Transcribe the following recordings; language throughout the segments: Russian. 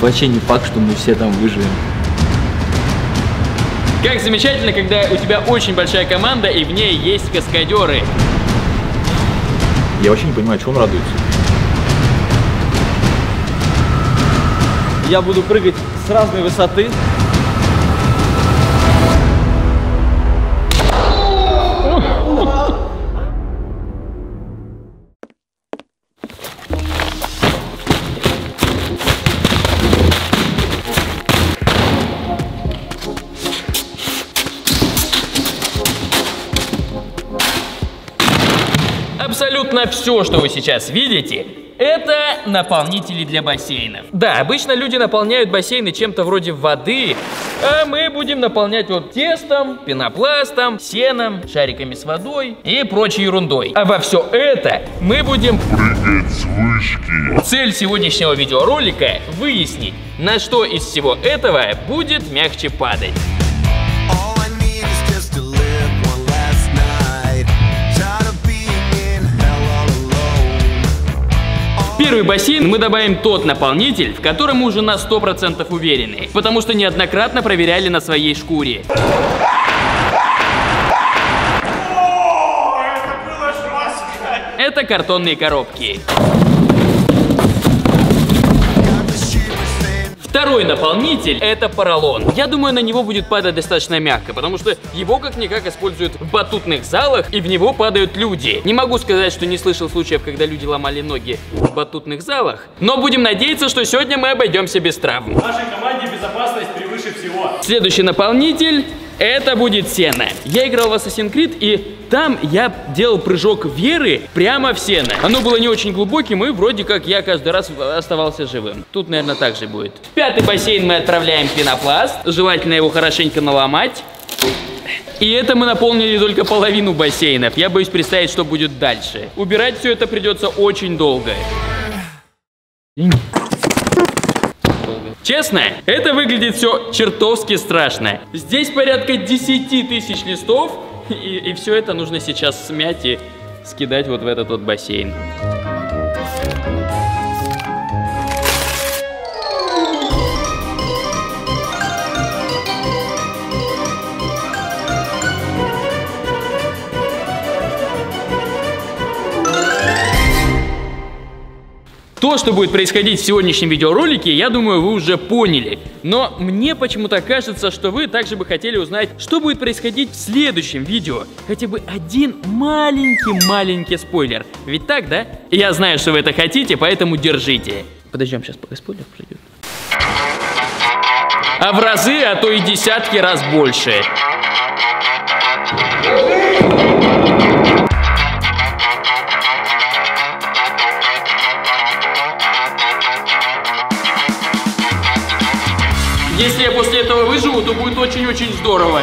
Вообще не факт, что мы все там выживем. Как замечательно, когда у тебя очень большая команда и в ней есть каскадеры. Я вообще не понимаю, чего он радуется. Я буду прыгать с разной высоты. Абсолютно все, что вы сейчас видите, это наполнители для бассейнов. Да, обычно люди наполняют бассейны чем-то вроде воды, а мы будем наполнять вот тестом, пенопластом, сеном, шариками с водой и прочей ерундой. А во все это мы будем прыгать с вышки. Цель сегодняшнего видеоролика выяснить, на что из всего этого будет мягче падать. Первый бассейн мы добавим тот наполнитель, в котором мы уже на 100% уверены, потому что неоднократно проверяли на своей шкуре. Это картонные коробки. Второй наполнитель это поролон. Я думаю, на него будет падать достаточно мягко, потому что его как-никак используют в батутных залах, и в него падают люди. Не могу сказать, что не слышал случаев, когда люди ломали ноги в батутных залах, но будем надеяться, что сегодня мы обойдемся без травм. В нашей команде безопасность превыше всего. Следующий наполнитель это будет сено. Я играл в Assassin's Creed, и там я делал прыжок веры прямо в сено. Оно было не очень глубоким, и вроде как я каждый раз оставался живым. Тут, наверное, так же будет. В пятый бассейн мы отправляем пенопласт. Желательно его хорошенько наломать. И это мы наполнили только половину бассейнов. Я боюсь представить, что будет дальше. Убирать все это придется очень долго. Честно, это выглядит все чертовски страшно. Здесь порядка 10 тысяч листов, и, и все это нужно сейчас смять и скидать вот в этот вот бассейн. То, что будет происходить в сегодняшнем видеоролике, я думаю, вы уже поняли. Но мне почему-то кажется, что вы также бы хотели узнать, что будет происходить в следующем видео. Хотя бы один маленький-маленький спойлер. Ведь так, да? Я знаю, что вы это хотите, поэтому держите. Подождем сейчас, пока спойлер пройдет. А в разы, а то и десятки раз больше. Очень-очень здорово.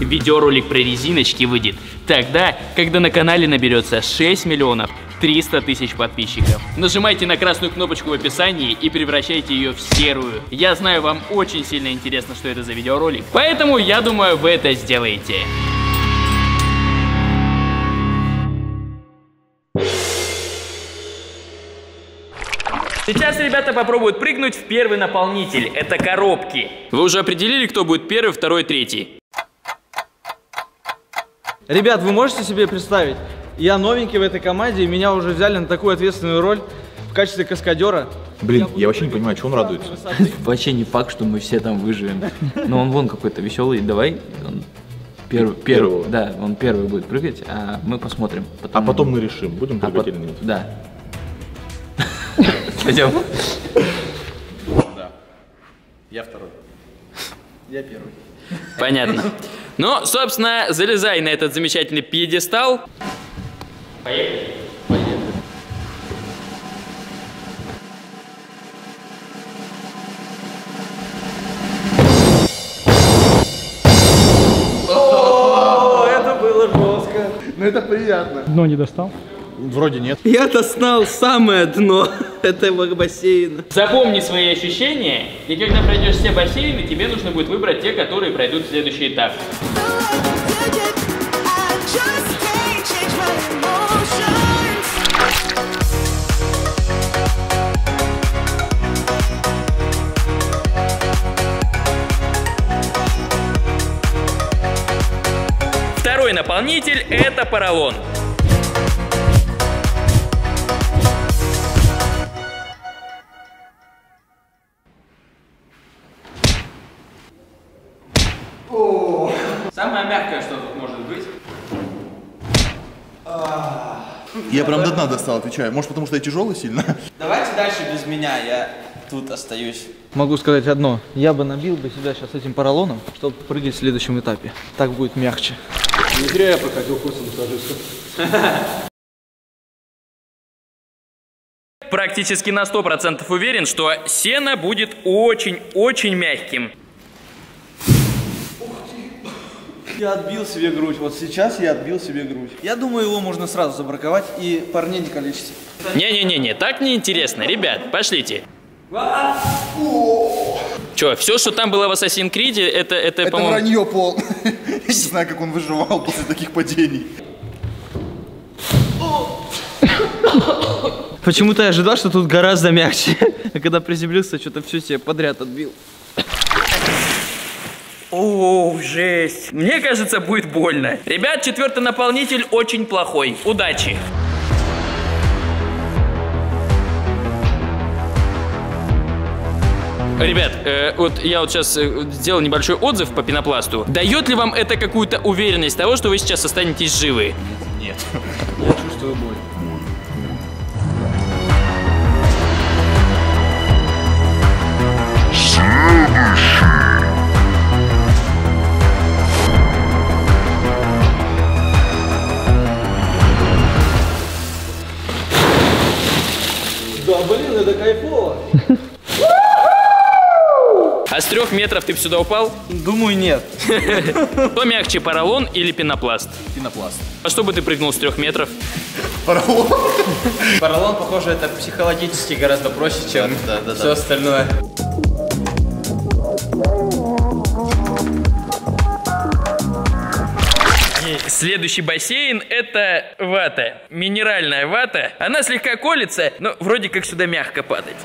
Видеоролик про резиночки выйдет тогда, когда на канале наберется 6 миллионов 300 тысяч подписчиков. Нажимайте на красную кнопочку в описании и превращайте ее в серую. Я знаю, вам очень сильно интересно, что это за видеоролик, поэтому я думаю, вы это сделаете. Сейчас ребята попробуют прыгнуть в первый наполнитель. Это коробки. Вы уже определили, кто будет первый, второй, третий? Ребят, вы можете себе представить? Я новенький в этой команде, и меня уже взяли на такую ответственную роль в качестве каскадера. Блин, я вообще не понимаю, чего он радуется. Вообще не факт, что мы все там выживем. Но он вон какой-то веселый. Давай он первый, первый, Первого. да, он первый будет прыгать, а мы посмотрим. А потом мы решим, будем а прыгать пот- или нет. Да. Пойдем. Я второй. Я первый. Понятно. Ну, собственно, залезай на этот замечательный пьедестал. Поехали. О, это было жестко. Ну это приятно. Дно не достал? Вроде нет. Я достал самое дно этого бассейна. Запомни свои ощущения, и когда пройдешь все бассейны, тебе нужно будет выбрать те, которые пройдут следующий этап. Второй наполнитель – это поролон. Самое мягкое, что тут может быть. Я прям до дна достал, отвечаю. Может, потому что я тяжелый сильно? Давайте дальше без меня, я тут остаюсь. Могу сказать одно. Я бы набил бы себя сейчас этим поролоном, чтобы прыгать в следующем этапе. Так будет мягче. Не зря я проходил курсы массажиста. Практически на 100% уверен, что сено будет очень-очень мягким. Я отбил себе грудь. Вот сейчас я отбил себе грудь. Я думаю, его можно сразу забраковать и парней не калечить. Не-не-не, так неинтересно. Ребят, пошлите. Че, все, что там было в Assassin's Creed, это, это, Это по-моему... вранье пол. Я не знаю, как он выживал после таких падений. Почему-то я ожидал, что тут гораздо мягче. А когда приземлился, что-то все себе подряд отбил. О, жесть. Мне кажется, будет больно. Ребят, четвертый наполнитель очень плохой. Удачи. Ребят, э, вот я вот сейчас э, сделал небольшой отзыв по пенопласту. Дает ли вам это какую-то уверенность того, что вы сейчас останетесь живы? Да, метров ты сюда упал? Думаю, нет. Кто мягче, поролон или пенопласт? Пенопласт. А что бы ты прыгнул с трех метров? Поролон. Поролон, похоже, это психологически гораздо проще, чем все остальное. Следующий бассейн это вата. Минеральная вата. Она слегка колется, но вроде как сюда мягко падать.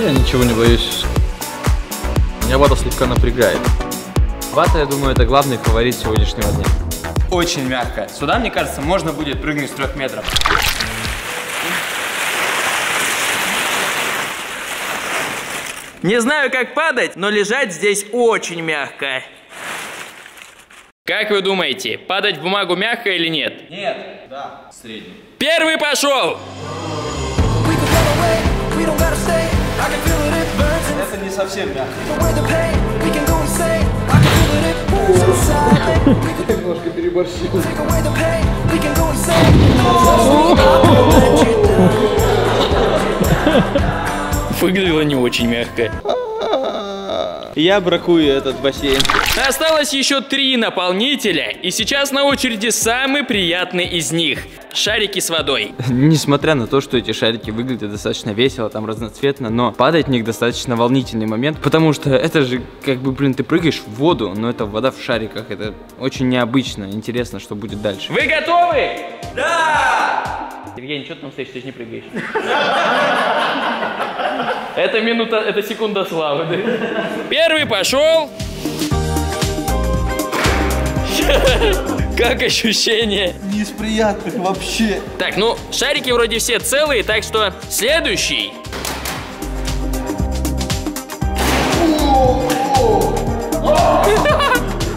Я ничего не боюсь. Меня вата слегка напрягает. Вата, я думаю, это главный фаворит сегодняшнего дня. Очень мягко. Сюда, мне кажется, можно будет прыгнуть с трех метров. Не знаю, как падать, но лежать здесь очень мягко. Как вы думаете, падать в бумагу мягко или нет? Нет. Да. Средний. Первый пошел! Это не совсем мягко. Выглядело не очень мягко. Я бракую этот бассейн. Осталось еще три наполнителя, и сейчас на очереди самый приятный из них. Шарики с водой. Несмотря на то, что эти шарики выглядят достаточно весело, там разноцветно, но падать в них достаточно волнительный момент, потому что это же, как бы, блин, ты прыгаешь в воду, но это вода в шариках, это очень необычно, интересно, что будет дальше. Вы готовы? Да! Евгений, что ты там стоишь, ты же не прыгаешь. Это минута, это секунда славы, да? Первый пошел. Как ощущение? Не из приятных вообще. Так, ну, шарики вроде все целые, так что следующий.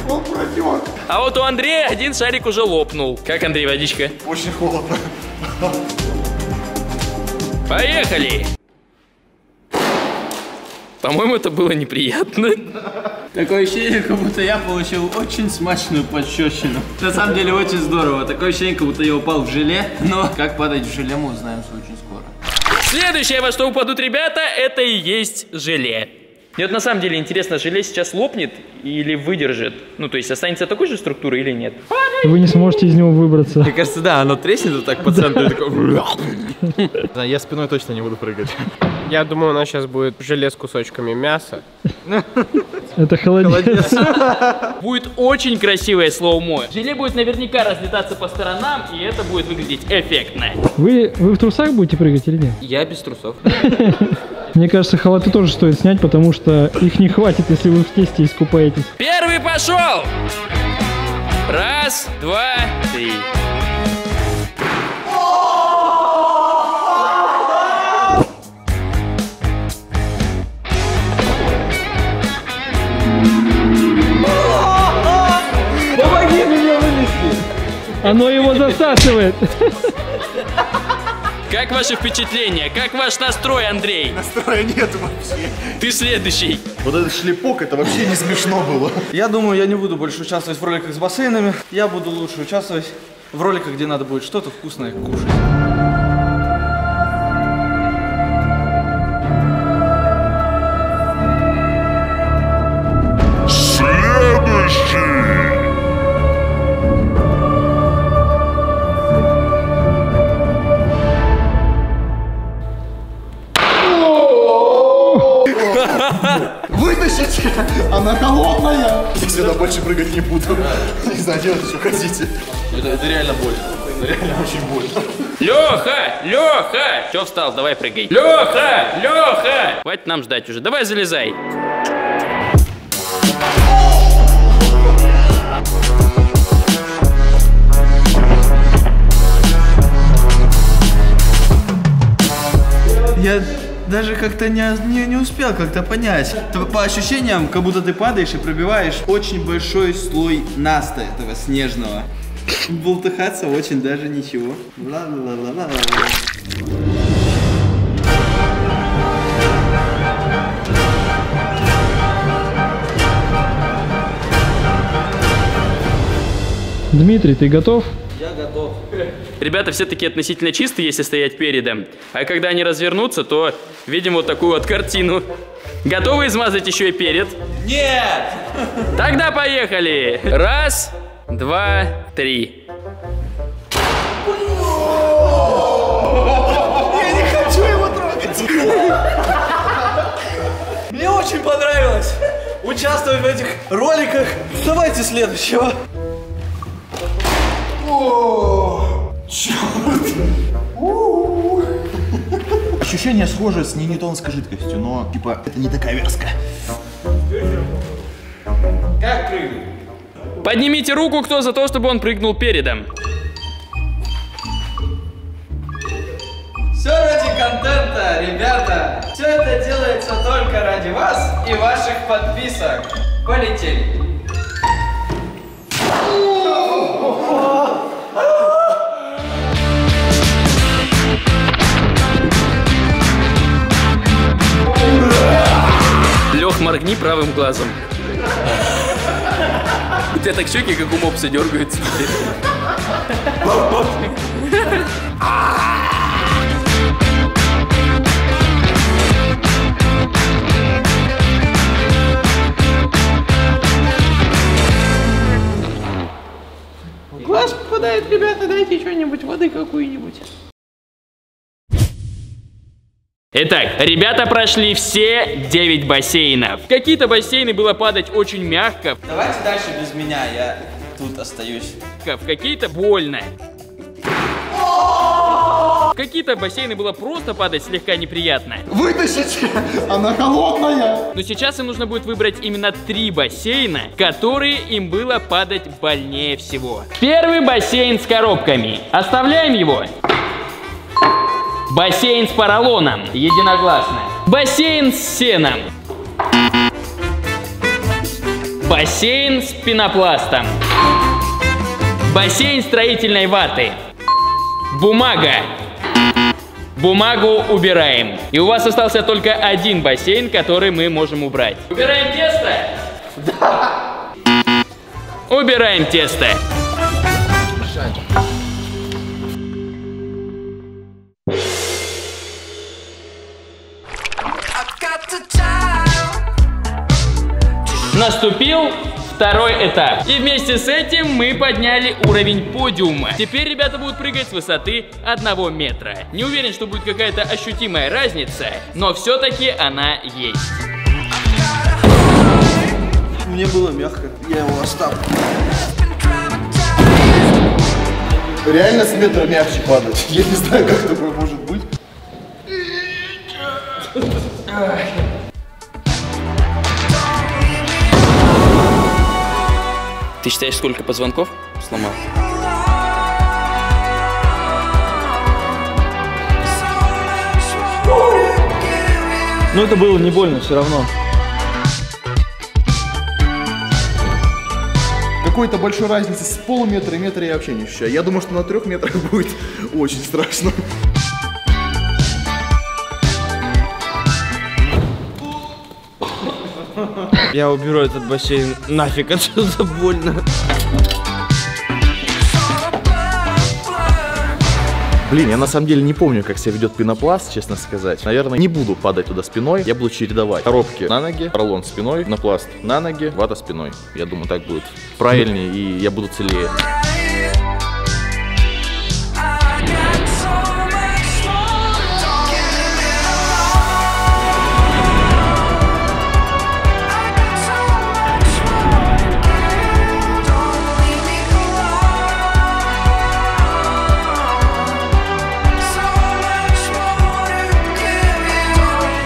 Он пройдет. А вот у Андрея один шарик уже лопнул. Как, Андрей, водичка? Очень холодно. Поехали! По-моему, это было неприятно. Такое ощущение, как будто я получил очень смачную пощечину. На самом деле очень здорово. Такое ощущение, как будто я упал в желе. Но как падать в желе, мы узнаем очень скоро. Следующее, во что упадут ребята, это и есть желе. Мне вот на самом деле интересно, желе сейчас лопнет или выдержит? Ну, то есть останется такой же структурой или нет? Вы не сможете из него выбраться. Мне кажется, да, оно треснет вот так по центру, и такое... Да, Я спиной точно не буду прыгать. Я думаю, у нас сейчас будет желе с кусочками мяса. Это холодец. Будет очень красивое слоумо. Желе будет наверняка разлетаться по сторонам, и это будет выглядеть эффектно. Вы, вы в трусах будете прыгать или нет? Я без трусов. Мне кажется, халаты тоже стоит снять, потому что их не хватит, если вы в тесте искупаетесь. Первый пошел! Раз, два, три. Помоги мне вылезти! Оно его засасывает. Как ваши впечатления? Как ваш настрой, Андрей? Настроя нет вообще. Ты следующий. Вот этот шлепок, это вообще не смешно было. Я думаю, я не буду больше участвовать в роликах с бассейнами. Я буду лучше участвовать в роликах, где надо будет что-то вкусное кушать. Прыгать не буду. Не знаю, делайте, что хотите. Это, это реально больно. Это реально очень больно. Леха, Леха! Че встал? Давай прыгай. Леха, Леха! Хватит нам ждать уже. Давай залезай. Я даже как-то не, не, не успел как-то понять. По ощущениям, как будто ты падаешь и пробиваешь очень большой слой наста этого снежного. Бултыхаться очень даже ничего. Дмитрий, ты готов? Я готов. Ребята все-таки относительно чистые, если стоять передом. А когда они развернутся, то видим вот такую вот картину. Готовы измазать еще и перед? Нет! Тогда поехали! Раз, два, три. Я не хочу его трогать! Мне очень понравилось участвовать в этих роликах. Давайте следующего. Ощущение схоже с неньютонской жидкостью, но типа это не такая вязкая. Как прыгнуть? Поднимите руку, кто за то, чтобы он прыгнул передом. Все ради контента, ребята. Все это делается только ради вас и ваших подписок. Полетели. Моргни правым глазом. У тебя так щеки, как у мопса, дергаются. Глаз попадает, ребята, дайте что-нибудь, воды какую-нибудь. Итак, ребята прошли все 9 бассейнов. В какие-то бассейны было падать очень мягко, Давайте дальше без меня, я тут остаюсь. в какие-то больно. В какие-то бассейны было просто падать слегка неприятно. Вытащите! Она холодная! Но сейчас им нужно будет выбрать именно три бассейна, которые им было падать больнее всего. Первый бассейн с коробками. Оставляем его. Бассейн с поролоном. Единогласно. Бассейн с сеном. Бассейн с пенопластом. Бассейн строительной ваты. Бумага. Бумагу убираем. И у вас остался только один бассейн, который мы можем убрать. Убираем тесто? Да. Убираем тесто. Наступил второй этап. И вместе с этим мы подняли уровень подиума. Теперь ребята будут прыгать с высоты одного метра. Не уверен, что будет какая-то ощутимая разница, но все-таки она есть. Мне было мягко. Я его оставлю. Реально с метра мягче падать. Я не знаю, как такое может быть. Ты считаешь, сколько позвонков сломал? Ну это было не больно все равно. Какой-то большой разницы с полуметра и метра я вообще не ощущаю. Я думаю, что на трех метрах будет очень страшно. Я уберу этот бассейн нафиг, отсюда больно. Блин, я на самом деле не помню, как себя ведет пенопласт, честно сказать. Наверное, не буду падать туда спиной, я буду чередовать. Коробки на ноги, поролон спиной, пенопласт на ноги, вата спиной. Я думаю, так будет правильнее, и я буду целее.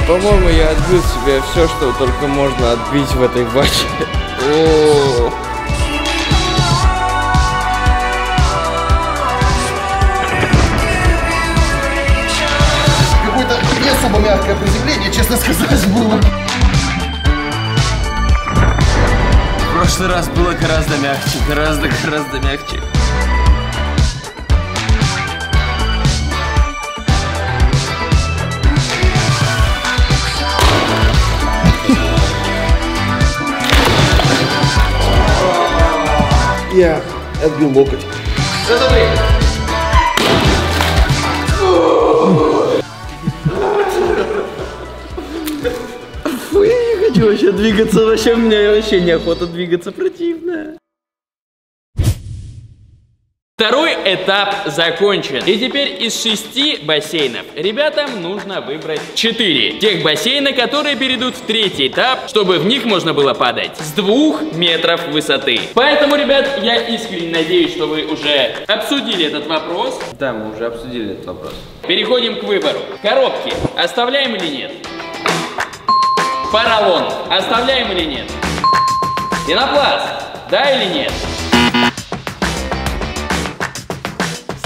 По-моему, я отбил себе все, что только можно отбить в этой баче. О, Какое-то не особо мягкое приземление, честно сказать, было. В прошлый раз было гораздо мягче, гораздо-гораздо мягче. Я отбил локоть. Фу, я не хочу вообще двигаться, вообще у меня вообще неохота двигаться, противно. Второй этап закончен. И теперь из шести бассейнов ребятам нужно выбрать четыре. Тех бассейна, которые перейдут в третий этап, чтобы в них можно было падать с двух метров высоты. Поэтому, ребят, я искренне надеюсь, что вы уже обсудили этот вопрос. Да, мы уже обсудили этот вопрос. Переходим к выбору. Коробки оставляем или нет? Поролон оставляем или нет? Пенопласт, да или нет?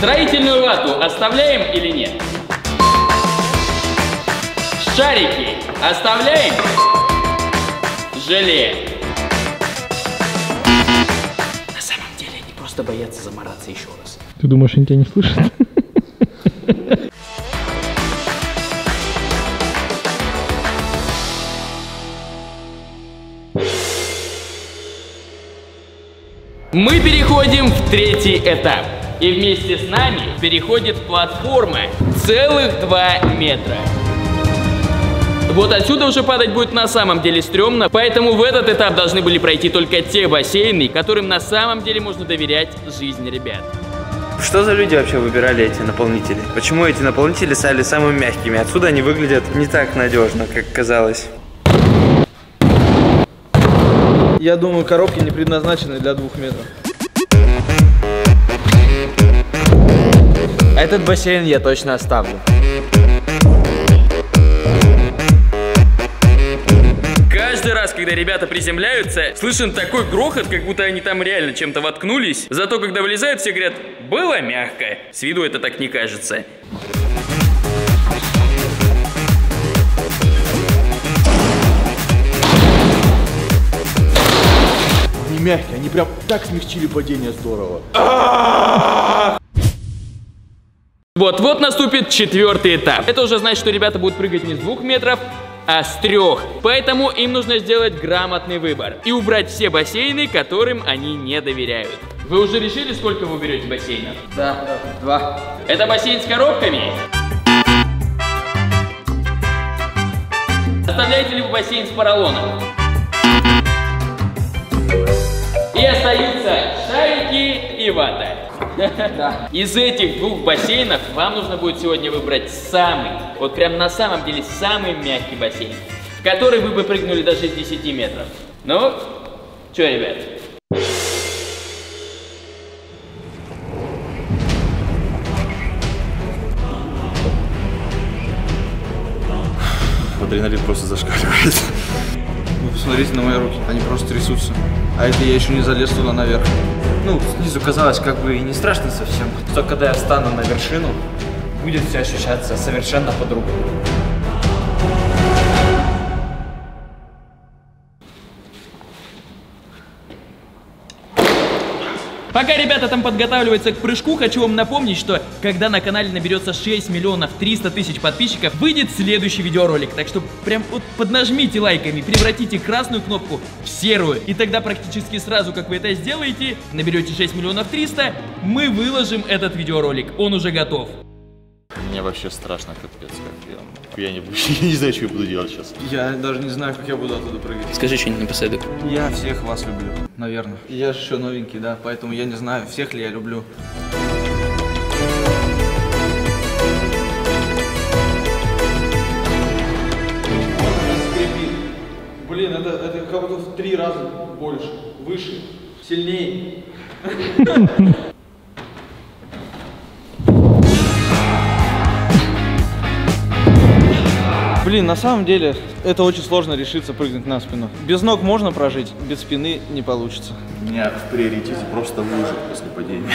Строительную вату оставляем или нет? Шарики оставляем? Желе. На самом деле они просто боятся замораться еще раз. Ты думаешь, они тебя не слышат? Мы переходим в третий этап. И вместе с нами переходит платформа целых 2 метра. Вот отсюда уже падать будет на самом деле стрёмно, поэтому в этот этап должны были пройти только те бассейны, которым на самом деле можно доверять жизни ребят. Что за люди вообще выбирали эти наполнители? Почему эти наполнители стали самыми мягкими? Отсюда они выглядят не так надежно, как казалось. Я думаю, коробки не предназначены для двух метров. Этот бассейн я точно оставлю. Каждый раз, когда ребята приземляются, слышен такой грохот, как будто они там реально чем-то воткнулись. Зато, когда вылезают, все говорят, было мягко. С виду это так не кажется. Мягкие, они прям так смягчили падение здорово. Вот-вот наступит четвертый этап. Это уже значит, что ребята будут прыгать не с двух метров, а с трех. Поэтому им нужно сделать грамотный выбор и убрать все бассейны, которым они не доверяют. Вы уже решили, сколько вы берете бассейнов? Да, два. Это бассейн с коробками? Оставляете ли вы бассейн с поролоном? И остаются шарики и вата. Из этих двух бассейнов вам нужно будет сегодня выбрать самый, вот прям на самом деле самый мягкий бассейн, в который вы бы прыгнули даже с 10 метров. Ну, что, ребят? Адреналин просто зашкаливает. Посмотрите на мои руки, они просто трясутся. А это я еще не залез туда наверх. Ну, снизу казалось как бы и не страшно совсем. Только когда я встану на вершину, будет все ощущаться совершенно по-другому. Пока ребята там подготавливаются к прыжку, хочу вам напомнить, что когда на канале наберется 6 миллионов 300 тысяч подписчиков, выйдет следующий видеоролик. Так что прям вот поднажмите лайками, превратите красную кнопку в серую. И тогда практически сразу, как вы это сделаете, наберете 6 миллионов 300, мы выложим этот видеоролик. Он уже готов. Мне вообще страшно, капец, как я, я не, я не знаю, что я буду делать сейчас. Я даже не знаю, как я буду оттуда прыгать. Скажи что-нибудь напоследок. Я всех вас люблю, наверное. Я же еще новенький, да, поэтому я не знаю, всех ли я люблю. Блин, это, это как будто в три раза больше, выше, сильнее. Блин, на самом деле, это очень сложно решиться прыгнуть на спину. Без ног можно прожить, без спины не получится. У меня в приоритете просто выжить после падения.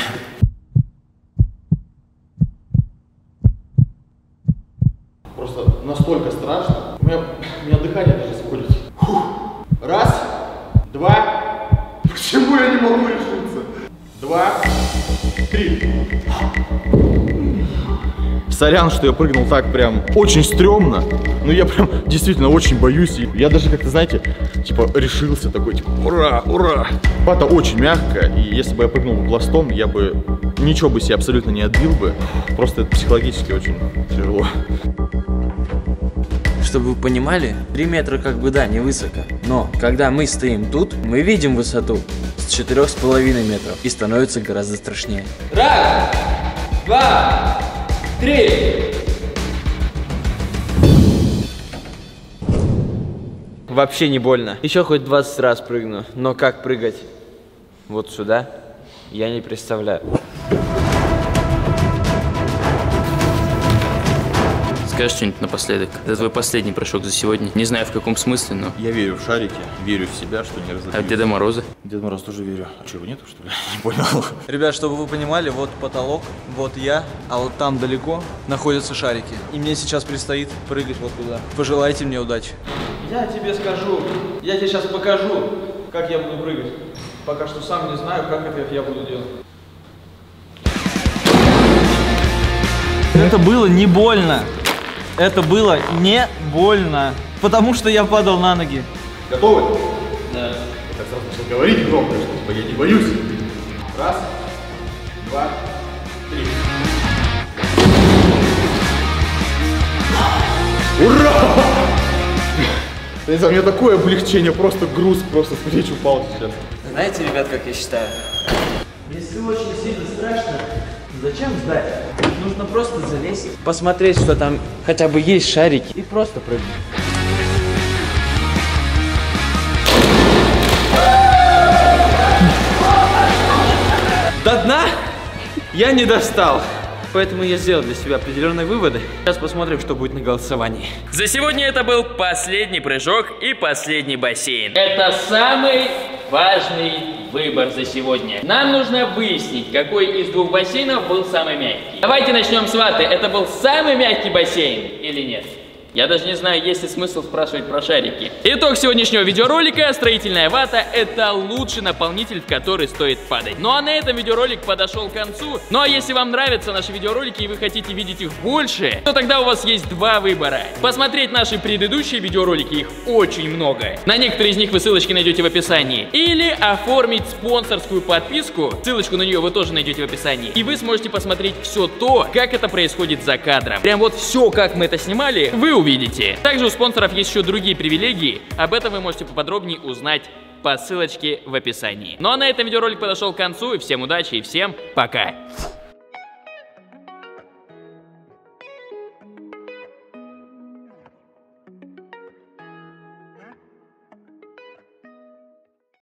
Просто настолько страшно. У меня, у меня дыхание даже сходит. Фух. Раз, два. Почему я не могу решиться? Два, три. Сорян, что я прыгнул так прям очень стрёмно. Но я прям действительно очень боюсь. И я даже как-то, знаете, типа решился такой, типа, ура, ура. Пата очень мягкая, и если бы я прыгнул пластом, я бы ничего бы себе абсолютно не отбил бы. Просто это психологически очень тяжело. Чтобы вы понимали, 3 метра как бы да, не высоко. Но когда мы стоим тут, мы видим высоту с 4,5 метров и становится гораздо страшнее. Раз, два, три. Вообще не больно. Еще хоть 20 раз прыгну, но как прыгать вот сюда, я не представляю. Скажи что-нибудь напоследок. Это твой последний прыжок за сегодня. Не знаю в каком смысле, но... Я верю в шарики, верю в себя, что не А разобьюсь. в Деда Мороза? Дед Мороз тоже верю. А что, его нету, что ли? Не понял. Ребят, чтобы вы понимали, вот потолок, вот я, а вот там далеко находятся шарики. И мне сейчас предстоит прыгать вот туда. Пожелайте мне удачи. Я тебе скажу, я тебе сейчас покажу, как я буду прыгать. Пока что сам не знаю, как это я буду делать. Это было не больно. Это было не больно. Потому что я падал на ноги. Готовы? Да. Так сразу начал говорить громко, что типа, я не боюсь. Раз, два, три. Ура! Я не знаю, у меня такое облегчение, просто груз просто с плеч упал сейчас. Знаете, ребят, как я считаю? Если очень сильно страшно, зачем ждать? Нужно просто залезть, посмотреть, что там хотя бы есть шарики и просто прыгнуть. До дна я не достал. Поэтому я сделал для себя определенные выводы. Сейчас посмотрим, что будет на голосовании. За сегодня это был последний прыжок и последний бассейн. Это самый важный выбор за сегодня. Нам нужно выяснить, какой из двух бассейнов был самый мягкий. Давайте начнем с ваты. Это был самый мягкий бассейн или нет? Я даже не знаю, есть ли смысл спрашивать про шарики. Итог сегодняшнего видеоролика. Строительная вата – это лучший наполнитель, в который стоит падать. Ну а на этом видеоролик подошел к концу. Ну а если вам нравятся наши видеоролики и вы хотите видеть их больше, то тогда у вас есть два выбора. Посмотреть наши предыдущие видеоролики, их очень много. На некоторые из них вы ссылочки найдете в описании. Или оформить спонсорскую подписку. Ссылочку на нее вы тоже найдете в описании. И вы сможете посмотреть все то, как это происходит за кадром. Прям вот все, как мы это снимали, вы увидите. Также у спонсоров есть еще другие привилегии. Об этом вы можете поподробнее узнать по ссылочке в описании. Ну а на этом видеоролик подошел к концу. И всем удачи и всем пока.